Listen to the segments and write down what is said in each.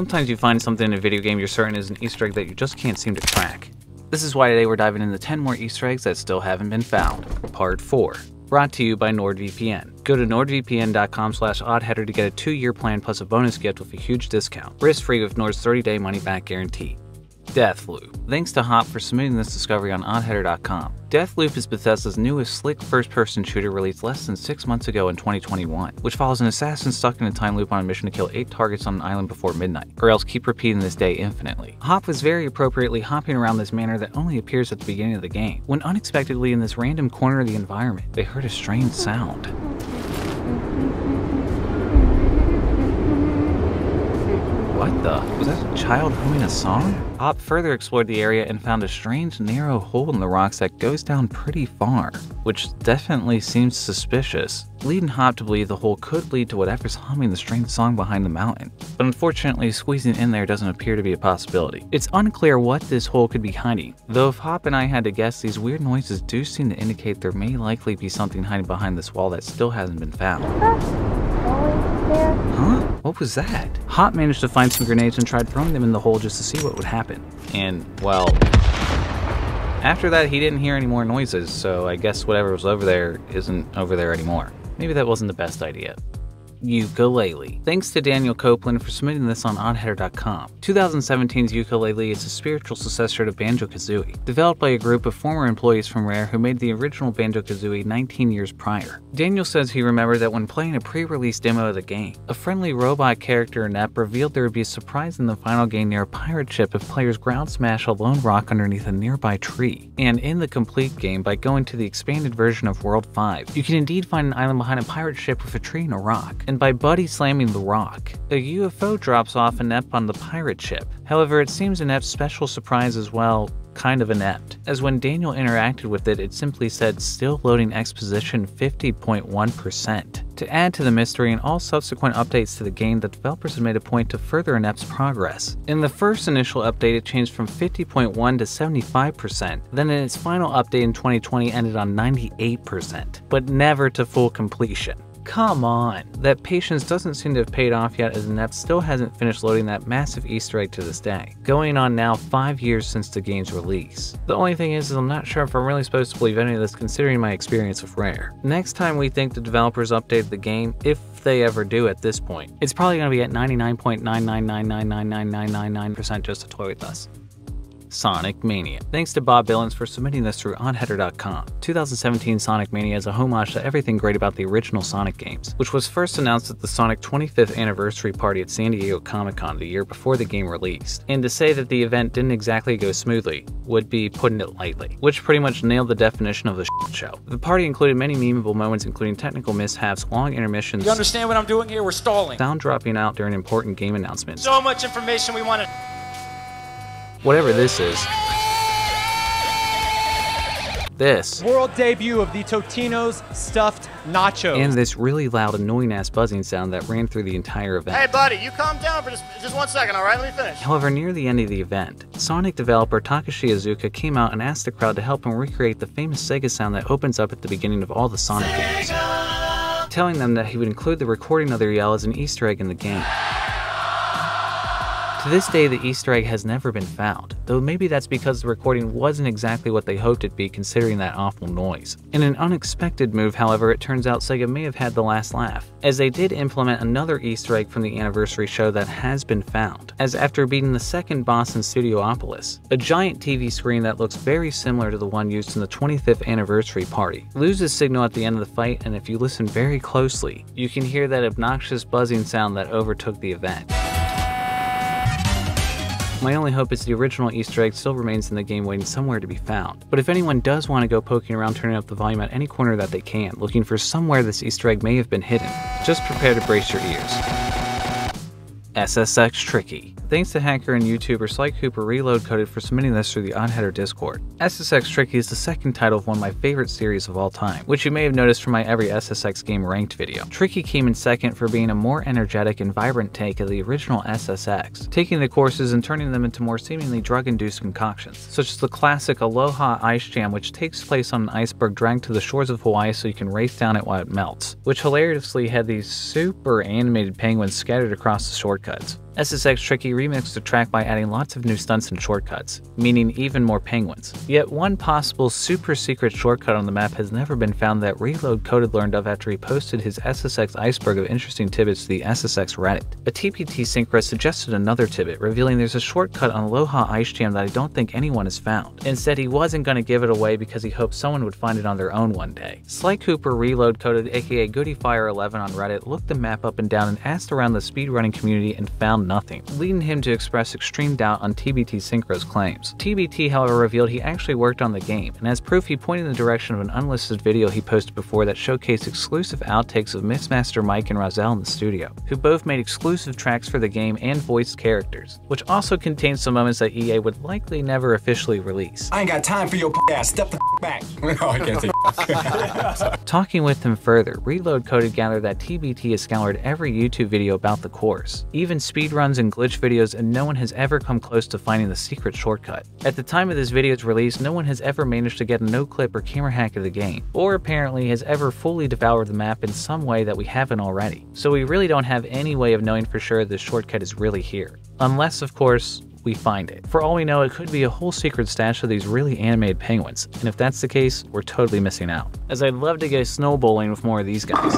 Sometimes you find something in a video game you're certain is an Easter egg that you just can't seem to crack. This is why today we're diving into 10 more Easter eggs that still haven't been found. Part 4. Brought to you by NordVPN. Go to nordvpn.com slash oddheader to get a two-year plan plus a bonus gift with a huge discount. Risk-free with Nord's 30-day money-back guarantee. Deathloop. Thanks to Hop for submitting this discovery on oddheader.com. Deathloop is Bethesda's newest slick first-person shooter released less than six months ago in 2021, which follows an assassin stuck in a time loop on a mission to kill eight targets on an island before midnight, or else keep repeating this day infinitely. Hop was very appropriately hopping around this manner that only appears at the beginning of the game, when unexpectedly in this random corner of the environment, they heard a strange sound. What the? Was that a child humming a song? Hop further explored the area and found a strange narrow hole in the rocks that goes down pretty far, which definitely seems suspicious, leading Hop to believe the hole could lead to whatever's humming the strange song behind the mountain. But unfortunately, squeezing in there doesn't appear to be a possibility. It's unclear what this hole could be hiding, though if Hop and I had to guess, these weird noises do seem to indicate there may likely be something hiding behind this wall that still hasn't been found. Huh? What was that? Hop managed to find some grenades and tried throwing them in the hole just to see what would happen. And, well, after that he didn't hear any more noises, so I guess whatever was over there isn't over there anymore. Maybe that wasn't the best idea. Yooka-Laylee. Thanks to Daniel Copeland for submitting this on oddheader.com. 2017's Yooka-Laylee is a spiritual successor to Banjo-Kazooie, developed by a group of former employees from Rare who made the original Banjo-Kazooie 19 years prior. Daniel says he remembered that when playing a pre-release demo of the game, a friendly robot character Inept revealed there would be a surprise in the final game near a pirate ship if players ground smash a lone rock underneath a nearby tree. And in the complete game, by going to the expanded version of World 5, you can indeed find an island behind a pirate ship with a tree and a rock and by buddy slamming the rock, a UFO drops off inept on the pirate ship. However, it seems inept's special surprise as well kind of inept, as when Daniel interacted with it, it simply said still loading exposition 50.1%. To add to the mystery and all subsequent updates to the game, the developers have made a point to further inept's progress. In the first initial update, it changed from 50.1 to 75%, then in its final update in 2020 ended on 98%, but never to full completion. Come on! That patience doesn't seem to have paid off yet as Inept still hasn't finished loading that massive easter egg to this day, going on now 5 years since the game's release. The only thing is, is I'm not sure if I'm really supposed to believe any of this considering my experience with Rare. Next time we think the developers update the game, if they ever do at this point, it's probably going to be at 99.999999999% just a toy with us. Sonic Mania. Thanks to Bob Billans for submitting this through oddheader.com. 2017 Sonic Mania is a homage to everything great about the original Sonic games, which was first announced at the Sonic 25th anniversary party at San Diego Comic Con the year before the game released. And to say that the event didn't exactly go smoothly would be putting it lightly, which pretty much nailed the definition of the show. The party included many memeable moments, including technical mishaps, long intermissions. You understand what I'm doing here? We're stalling. Sound dropping out during important game announcements. So much information we want to whatever this is. This. World debut of the Totino's stuffed nachos. And this really loud, annoying ass buzzing sound that ran through the entire event. Hey, buddy, you calm down for just, just one second, all right? Let me finish. However, near the end of the event, Sonic developer Takashi Iizuka came out and asked the crowd to help him recreate the famous Sega sound that opens up at the beginning of all the Sonic games, telling them that he would include the recording of their yell as an Easter egg in the game. To this day, the Easter egg has never been found, though maybe that's because the recording wasn't exactly what they hoped it'd be considering that awful noise. In an unexpected move, however, it turns out Sega may have had the last laugh, as they did implement another Easter egg from the anniversary show that has been found, as after beating the second boss in Studiopolis, a giant TV screen that looks very similar to the one used in the 25th anniversary party, loses signal at the end of the fight and if you listen very closely, you can hear that obnoxious buzzing sound that overtook the event. My only hope is the original Easter egg still remains in the game waiting somewhere to be found. But if anyone does want to go poking around turning up the volume at any corner that they can, looking for somewhere this Easter egg may have been hidden, just prepare to brace your ears. SSX Tricky. Thanks to hacker and YouTuber Sly Cooper Reload Coded for submitting this through the Oddheader Discord. SSX Tricky is the second title of one of my favorite series of all time, which you may have noticed from my every SSX game ranked video. Tricky came in second for being a more energetic and vibrant take of the original SSX, taking the courses and turning them into more seemingly drug-induced concoctions, such as the classic Aloha Ice Jam which takes place on an iceberg dragged to the shores of Hawaii so you can race down it while it melts, which hilariously had these super animated penguins scattered across the shortcuts. SSX Tricky remixed the track by adding lots of new stunts and shortcuts, meaning even more penguins. Yet one possible super secret shortcut on the map has never been found that Reload Coded learned of after he posted his SSX iceberg of interesting tidbits to the SSX Reddit. A TBT Synchro suggested another tidbit, revealing there's a shortcut on Aloha Ice Jam that I don't think anyone has found. Instead, he wasn't going to give it away because he hoped someone would find it on their own one day. Sly Cooper Reload Coded aka GoodyFire11 on Reddit looked the map up and down and asked around the speedrunning community and found nothing, leading him to express extreme doubt on TBT Synchro's claims. TBT, however, revealed he actually worked on the game, and as proof, he pointed in the direction of an unlisted video he posted before that showcased exclusive outtakes of Mixmaster Mike and Rahzel in the studio, who both made exclusive tracks for the game and voiced characters, which also contained some moments that EA would likely never officially release. I ain't got time for your ass. Step the back. no, I can't say. Talking with him further, Reload Coded gathered that TBT has scoured every YouTube video about the course, even speedruns and glitch videos, and no one has ever come close to finding the secret shortcut. At the time of this video's release, no one has ever managed to get a no-clip or camera hack of the game, or apparently has ever fully devoured the map in some way that we haven't already. So we really don't have any way of knowing for sure this shortcut is really here. Unless, of course, we find it. For all we know, it could be a whole secret stash of these really animated penguins, and if that's the case, we're totally missing out. As I'd love to go snowballing with more of these guys.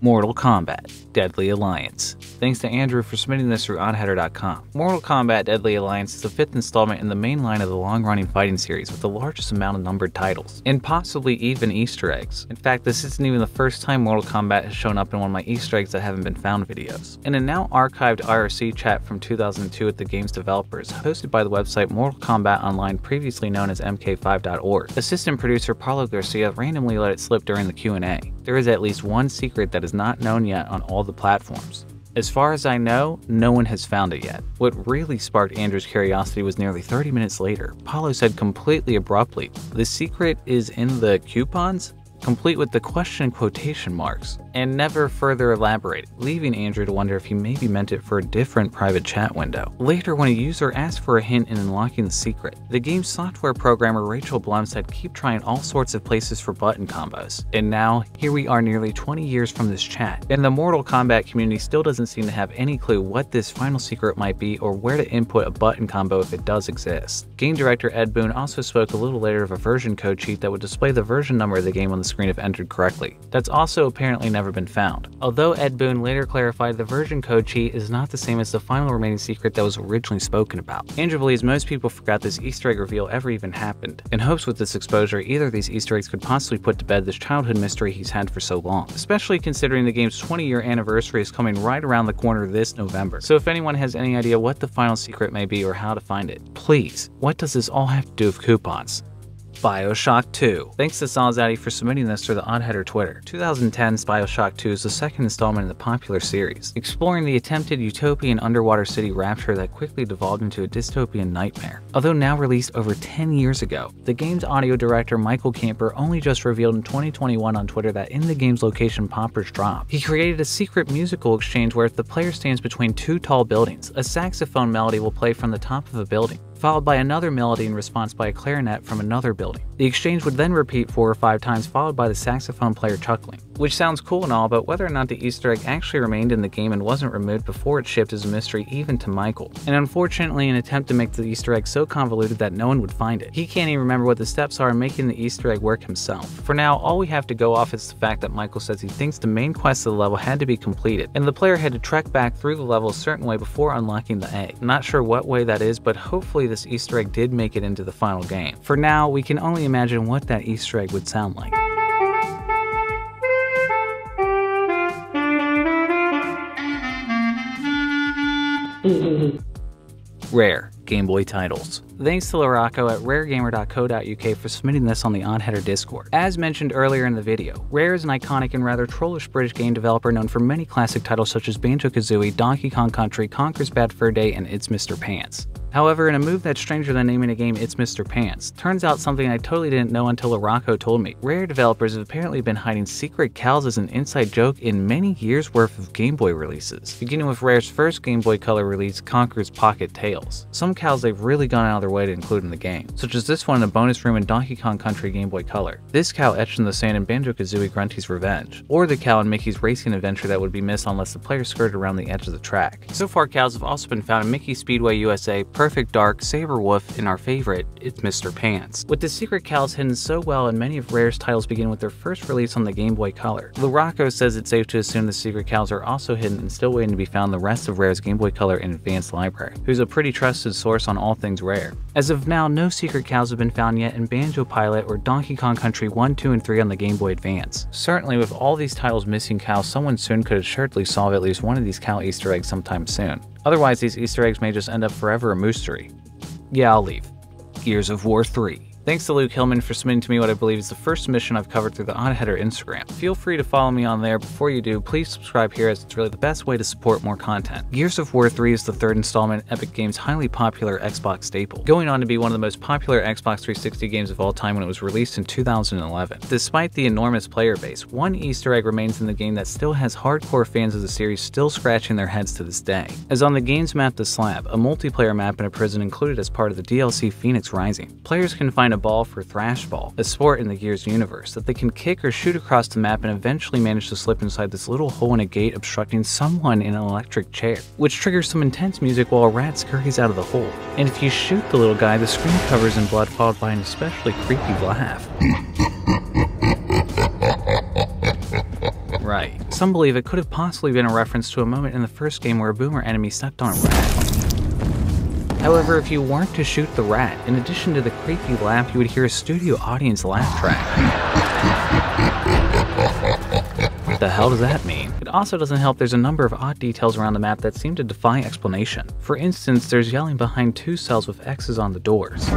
Mortal Kombat Deadly Alliance. Thanks to Andrew for submitting this through oddheader.com. Mortal Kombat Deadly Alliance is the fifth installment in the main line of the long running fighting series with the largest amount of numbered titles, and possibly even Easter eggs. In fact, this isn't even the first time Mortal Kombat has shown up in one of my Easter eggs that haven't been found videos. In a now archived IRC chat from 2002 with the game's developers, hosted by the website Mortal Kombat Online, previously known as MK5.org, assistant producer Paulo Garcia randomly let it slip during the Q&A. There is at least one secret that is not known yet on all the platforms. As far as I know, no one has found it yet. What really sparked Andrew's curiosity was nearly 30 minutes later. Paulo said completely abruptly, The secret is in the coupons? Complete with the question quotation marks, and never further elaborated, leaving Andrew to wonder if he maybe meant it for a different private chat window. Later, when a user asked for a hint in unlocking the secret, the game's software programmer Rachel Blum said keep trying all sorts of places for button combos. And now, here we are nearly 20 years from this chat, and the Mortal Kombat community still doesn't seem to have any clue what this final secret might be or where to input a button combo if it does exist. Game director Ed Boon also spoke a little later of a version code sheet that would display the version number of the game on the screen if entered correctly. That's also apparently never been found. Although Ed Boon later clarified the version code sheet is not the same as the final remaining secret that was originally spoken about. Andrew believes most people forgot this Easter egg reveal ever even happened, and hopes with this exposure either of these Easter eggs could possibly put to bed this childhood mystery he's had for so long, especially considering the game's 20 year anniversary is coming right around the corner this November. So if anyone has any idea what the final secret may be or how to find it, please, what does this all have to do with coupons? Bioshock 2. Thanks to Saudzaddy for submitting this to the Oddheader Twitter. 2010's Bioshock 2 is the second installment in the popular series, exploring the attempted utopian underwater city rapture that quickly devolved into a dystopian nightmare. Although now released over 10 years ago, the game's audio director Michael Kamper only just revealed in 2021 on Twitter that in the game's location Pauper's Drop, he created a secret musical exchange where if the player stands between two tall buildings, a saxophone melody will play from the top of a building followed by another melody in response by a clarinet from another building. The exchange would then repeat four or five times, followed by the saxophone player chuckling. Which sounds cool and all, but whether or not the Easter egg actually remained in the game and wasn't removed before it shipped is a mystery even to Michael. And unfortunately, an attempt to make the Easter egg so convoluted that no one would find it. He can't even remember what the steps are in making the Easter egg work himself. For now, all we have to go off is the fact that Michael says he thinks the main quest of the level had to be completed, and the player had to trek back through the level a certain way before unlocking the egg. Not sure what way that is, but hopefully this Easter egg did make it into the final game. For now, we can only imagine what that Easter egg would sound like. Rare Game Boy titles. Thanks to Lerako at raregamer.co.uk for submitting this on the Oddheader Discord. As mentioned earlier in the video, Rare is an iconic and rather trollish British game developer known for many classic titles such as Banjo-Kazooie, Donkey Kong Country, Conker's Bad Fur Day, and It's Mr. Pants. However, in a move that's stranger than naming a game It's Mr. Pants, turns out something I totally didn't know until Lerako told me. Rare developers have apparently been hiding secret cows as an inside joke in many years worth of Game Boy releases, beginning with Rare's first Game Boy Color release, Conker's Pocket Tales. Some cows they've really gone out of their way to include in the game, such as this one in a bonus room in Donkey Kong Country Game Boy Color. This cow etched in the sand in Banjo-Kazooie Grunty's Revenge, or the cow in Mickey's Racing Adventure that would be missed unless the player skirted around the edge of the track. So far, cows have also been found in Mickey Speedway USA, Perfect Dark, Sabre wolf and our favorite, It's Mr. Pants. With the secret cows hidden so well and many of Rare's titles begin with their first release on the Game Boy Color, Lerako says it's safe to assume the secret cows are also hidden and still waiting to be found the rest of Rare's Game Boy Color and Advanced library, who's a pretty trusted source on all things Rare. As of now, no secret cows have been found yet in Banjo Pilot or Donkey Kong Country 1, 2, and 3 on the Game Boy Advance. Certainly, with all these titles missing cows, someone soon could assuredly solve at least one of these cow Easter eggs sometime soon. Otherwise, these Easter eggs may just end up forever a mystery. Yeah, I'll leave. Gears of War 3. Thanks to Luke Hillman for submitting to me what I believe is the first mission I've covered through the Odd Header Instagram. Feel free to follow me on there. Before you do, please subscribe here as it's really the best way to support more content. Gears of War 3 is the third installment in Epic Games' highly popular Xbox staple, going on to be one of the most popular Xbox 360 games of all time when it was released in 2011. Despite the enormous player base, one Easter egg remains in the game that still has hardcore fans of the series still scratching their heads to this day. As on the game's map The Slab, a multiplayer map in a prison included as part of the DLC Phoenix Rising, players can find a ball for Thrash Ball, a sport in the Gears universe that they can kick or shoot across the map and eventually manage to slip inside this little hole in a gate obstructing someone in an electric chair, which triggers some intense music while a rat scurries out of the hole. And if you shoot the little guy, the screen covers in blood followed by an especially creepy laugh. Right. Some believe it could have possibly been a reference to a moment in the first game where a boomer enemy stepped on a rat. However, if you weren't to shoot the rat, in addition to the creepy laugh, you would hear a studio audience laugh track. What the hell does that mean? It also doesn't help there's a number of odd details around the map that seem to defy explanation. For instance, there's yelling behind two cells with X's on the doors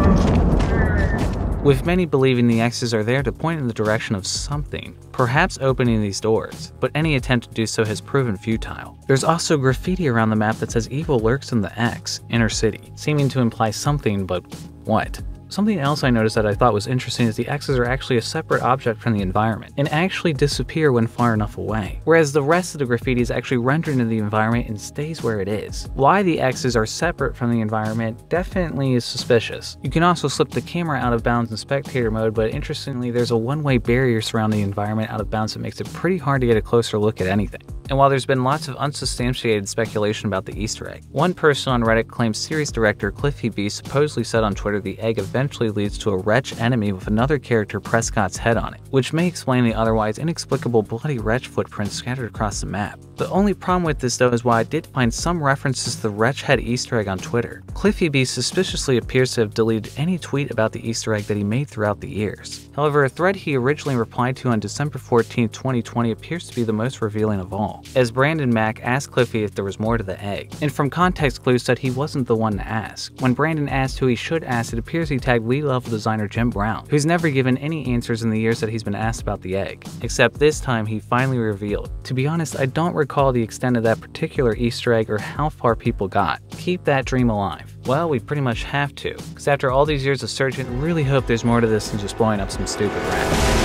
with many believing the X's are there to point in the direction of something, perhaps opening these doors, but any attempt to do so has proven futile. There's also graffiti around the map that says evil lurks in the X, inner city, seeming to imply something, but what? Something else I noticed that I thought was interesting is the X's are actually a separate object from the environment and actually disappear when far enough away, whereas the rest of the graffiti is actually rendered into the environment and stays where it is. Why the X's are separate from the environment definitely is suspicious. You can also slip the camera out of bounds in spectator mode, but interestingly there's a one-way barrier surrounding the environment out of bounds that makes it pretty hard to get a closer look at anything. And while there's been lots of unsubstantiated speculation about the Easter egg, one person on Reddit claims series director Cliffy B supposedly said on Twitter the egg eventually leads to a wretch enemy with another character Prescott's head on it, which may explain the otherwise inexplicable bloody wretch footprints scattered across the map. The only problem with this though is why I did find some references to the wretch head Easter egg on Twitter, Cliffy B suspiciously appears to have deleted any tweet about the Easter egg that he made throughout the years. However, a thread he originally replied to on December 14, 2020 appears to be the most revealing of all as Brandon Mack asked Cliffy if there was more to the egg, and from context clues said he wasn't the one to ask. When Brandon asked who he should ask, it appears he tagged lead level designer Jim Brown, who's never given any answers in the years that he's been asked about the egg, except this time he finally revealed. To be honest, I don't recall the extent of that particular Easter egg or how far people got. Keep that dream alive. Well, we pretty much have to, because after all these years of searching, really hope there's more to this than just blowing up some stupid rat.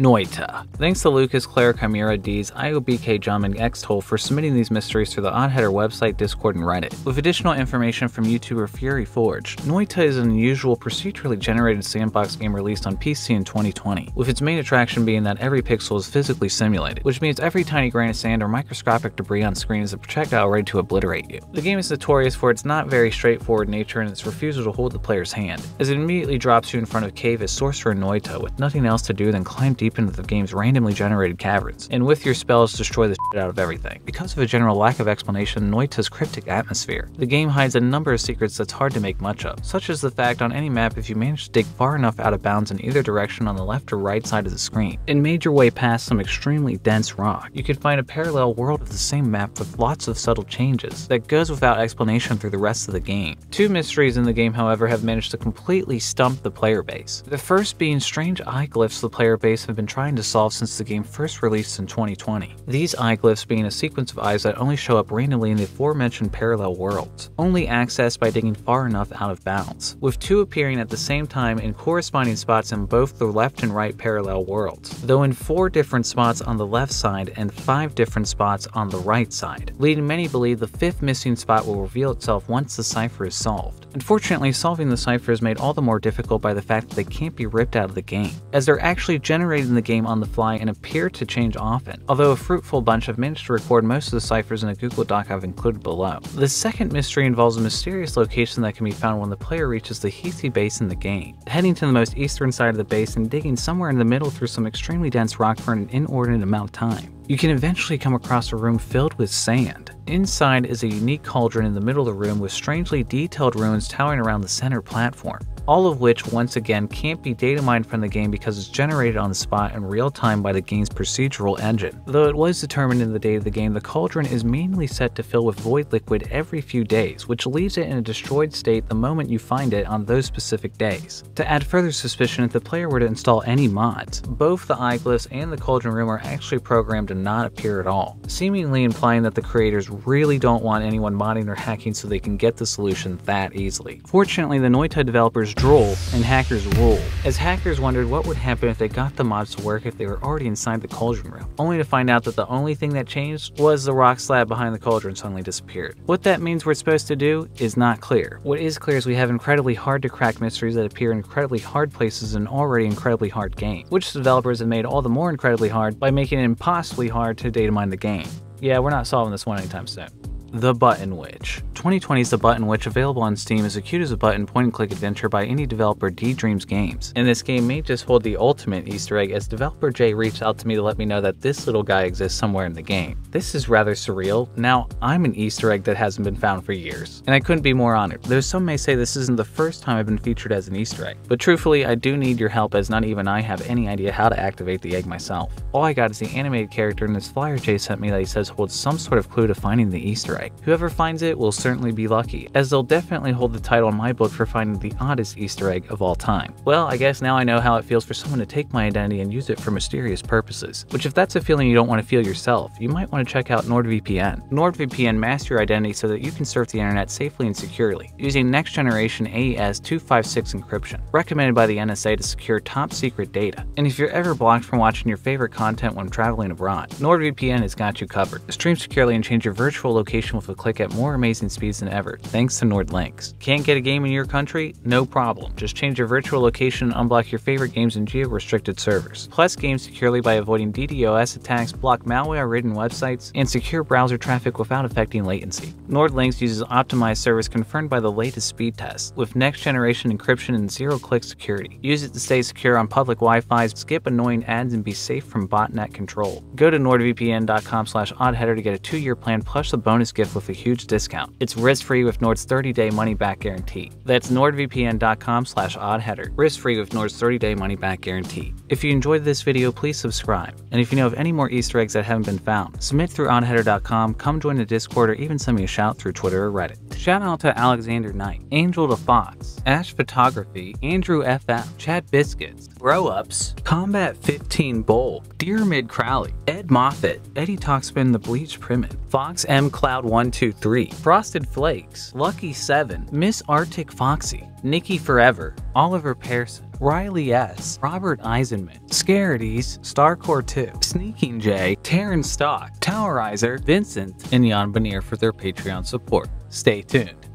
Noita. Thanks to Lukas, Claire, KyMeRa, deez, IOBK Jum, and extol for submitting these mysteries to the Oddheader website, Discord, and Reddit. With additional information from YouTuber Fury Forge, Noita is an unusual procedurally generated sandbox game released on PC in 2020, with its main attraction being that every pixel is physically simulated, which means every tiny grain of sand or microscopic debris on screen is a projectile ready to obliterate you. The game is notorious for its not very straightforward nature and its refusal to hold the player's hand, as it immediately drops you in front of cave as Sorcerer Noita with nothing else to do than climb deep into the game's randomly generated caverns, and with your spells destroy the shit out of everything. Because of a general lack of explanation Noita's cryptic atmosphere, the game hides a number of secrets that's hard to make much of, such as the fact on any map if you manage to dig far enough out of bounds in either direction on the left or right side of the screen, and made your way past some extremely dense rock, you can find a parallel world of the same map with lots of subtle changes that goes without explanation through the rest of the game. Two mysteries in the game, however, have managed to completely stump the player base. The first being strange eye glyphs the player base have been trying to solve since the game first released in 2020. These eye glyphs being a sequence of eyes that only show up randomly in the aforementioned parallel worlds, only accessed by digging far enough out of bounds, with two appearing at the same time in corresponding spots in both the left and right parallel worlds, though in four different spots on the left side and five different spots on the right side, leading many believe the fifth missing spot will reveal itself once the cipher is solved. Unfortunately, solving the cipher is made all the more difficult by the fact that they can't be ripped out of the game, as they're actually generated in the game on the fly and appear to change often, although a fruitful bunch have managed to record most of the ciphers in a Google Doc I've included below. The second mystery involves a mysterious location that can be found when the player reaches the Hiisi base in the game, heading to the most eastern side of the base and digging somewhere in the middle through some extremely dense rock for an inordinate amount of time. You can eventually come across a room filled with sand. Inside is a unique cauldron in the middle of the room with strangely detailed runes towering around the center platform all of which once again can't be data mined from the game because it's generated on the spot in real time by the game's procedural engine. Though it was determined in the date of the game, the cauldron is mainly set to fill with void liquid every few days, which leaves it in a destroyed state the moment you find it on those specific days. To add further suspicion, if the player were to install any mods, both the eye glyphs and the cauldron room are actually programmed to not appear at all, seemingly implying that the creators really don't want anyone modding or hacking so they can get the solution that easily. Fortunately, the Noita developers drool and hackers rule, as hackers wondered what would happen if they got the mods to work if they were already inside the cauldron room, only to find out that the only thing that changed was the rock slab behind the cauldron suddenly disappeared. What that means we're supposed to do is not clear. What is clear is we have incredibly hard to crack mysteries that appear in incredibly hard places in an already incredibly hard game, which the developers have made all the more incredibly hard by making it impossibly hard to data mine the game. Yeah, we're not solving this one anytime soon. The Button Witch. 2020's The Button Witch, available on Steam, is a cute as a button point and click adventure by indie developer D Dreams Games. And this game may just hold the ultimate Easter egg as developer Jay reached out to me to let me know that this little guy exists somewhere in the game. This is rather surreal. Now, I'm an Easter egg that hasn't been found for years, and I couldn't be more honored. Though some may say this isn't the first time I've been featured as an Easter egg, but truthfully, I do need your help as not even I have any idea how to activate the egg myself. All I got is the animated character in this flyer Jay sent me that he says holds some sort of clue to finding the Easter egg. Whoever finds it will certainly be lucky, as they'll definitely hold the title in my book for finding the oddest Easter egg of all time. Well, I guess now I know how it feels for someone to take my identity and use it for mysterious purposes, which if that's a feeling you don't want to feel yourself, you might want to check out NordVPN. NordVPN masks your identity so that you can surf the internet safely and securely, using next generation AES 256 encryption, recommended by the NSA to secure top secret data. And if you're ever blocked from watching your favorite content when traveling abroad, NordVPN has got you covered. Stream securely and change your virtual location with a click at more amazing speeds than ever, thanks to NordLynx. Can't get a game in your country? No problem. Just change your virtual location and unblock your favorite games in geo-restricted servers. Plus, game securely by avoiding DDoS attacks, block malware-ridden websites, and secure browser traffic without affecting latency. NordLynx uses optimized servers confirmed by the latest speed tests, with next-generation encryption and zero-click security. Use it to stay secure on public Wi-Fi, skip annoying ads, and be safe from botnet control. Go to nordvpn.com slash oddheader to get a two-year plan plus the bonus gift with a huge discount. It's risk-free with Nord's 30-day money-back guarantee. That's nordvpn.com slash oddheader. Risk-free with Nord's 30-day money-back guarantee. If you enjoyed this video, please subscribe. And if you know of any more Easter eggs that haven't been found, submit through oddheader.com, come join the Discord, or even send me a shout through Twitter or Reddit. Shout out to Alexander Knight, Angel the Fox, Ash Photography, Andrew FM, Chad Biscuits, Grow Ups, Combat 15 Bowl, Dear Mid Crowley, Ed Moffat, Eddie Talkspin the Bleach Primit, Fox M Cloud 123, Frosted Flakes, Lucky 7, Miss Arctic Foxy, Nikki Forever, Oliver Pearson, Riley S., Robert Eisenman, Scarities, Starcore 2, Sneaking J, Taryn Stock, Towerizer, Vincent, and Jan Benier for their Patreon support. Stay tuned.